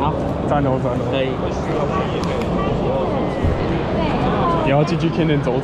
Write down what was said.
啊，赞哦赞哦！可以。也要进去天天走走。